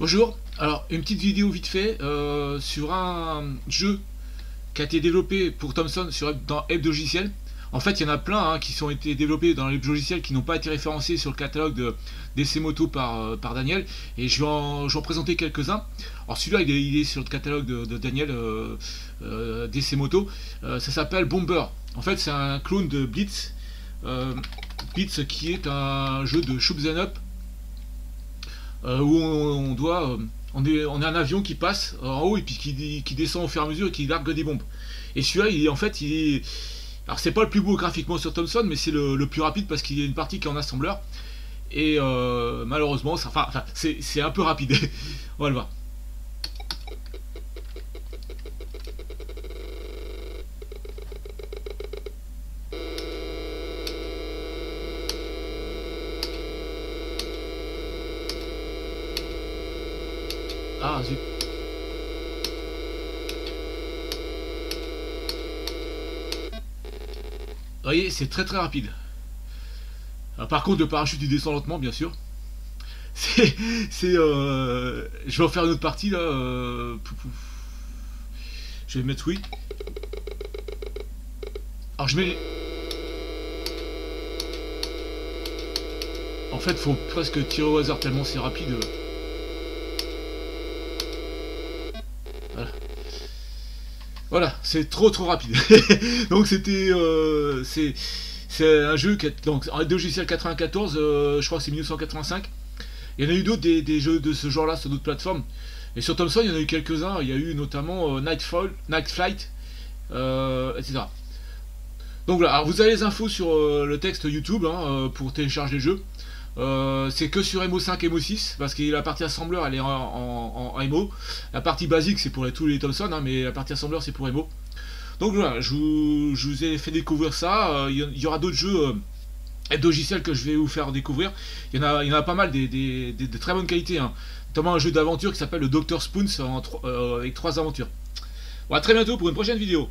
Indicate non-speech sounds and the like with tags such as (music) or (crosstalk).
Bonjour, alors une petite vidéo vite fait euh, sur un jeu qui a été développé pour Thomson sur, dans Logiciel. En fait, il y en a plein hein, qui sont été développés dans Logiciel qui n'ont pas été référencés sur le catalogue de DC Moto par, euh, par Daniel. Et je vais en, présenter quelques-uns. Alors celui-là, il, est, sur le catalogue de, Daniel euh, euh DC Moto. ça s'appelle Bomber. En fait, c'est un clone de Blitz. Blitz qui est un jeu de shoot up euh, où on, doit. Euh, on on un avion qui passe en haut et puis qui, descend au fur et à mesure et qui largue des bombes. Et celui-là, en fait, il est. Alors c'est pas le plus beau graphiquement sur Thomson, mais c'est le, plus rapide parce qu'il y a une partie qui est en assembleur. Et euh, malheureusement, enfin, c'est un peu rapide. (laughs) on va le voir. Ah. Vous voyez, c'est très très rapide. par contre, le parachute il descend lentement, bien sûr. (laughs) C'est. Euh, je vais en faire une autre partie là. Euh, je vais mettre oui. Alors je mets. En fait, faut presque tirer au hasard tellement c'est rapide. Voilà, c'est trop trop rapide. (laughs) donc c'était euh, c'est un jeu qui est donc logiciel 94, euh, je crois que c'est 1985. Il y en a eu d'autres des, jeux de ce genre-là sur d'autres plateformes. Et sur Thomson, il y en a eu quelques-uns. Il y a eu notamment euh, Nightfall, Night Flight, etc. Donc voilà, vous avez les infos sur le texte YouTube hein, pour télécharger le jeu. Euh, c'est que sur Emo 5 Emo 6 parce que la partie assembleur elle est en, Emo la partie basique c'est pour tous les Thomson hein, mais la partie assembleur c'est pour Emo donc voilà je vous, ai fait découvrir ça. Euh, il y, aura d'autres jeux euh, logiciels que je vais vous faire découvrir. Il y en a, y en a pas mal des, de très bonne qualité hein. notamment un jeu d'aventure qui s'appelle le Dr Spoons avec trois aventures. Voilà, très bientôt pour une prochaine vidéo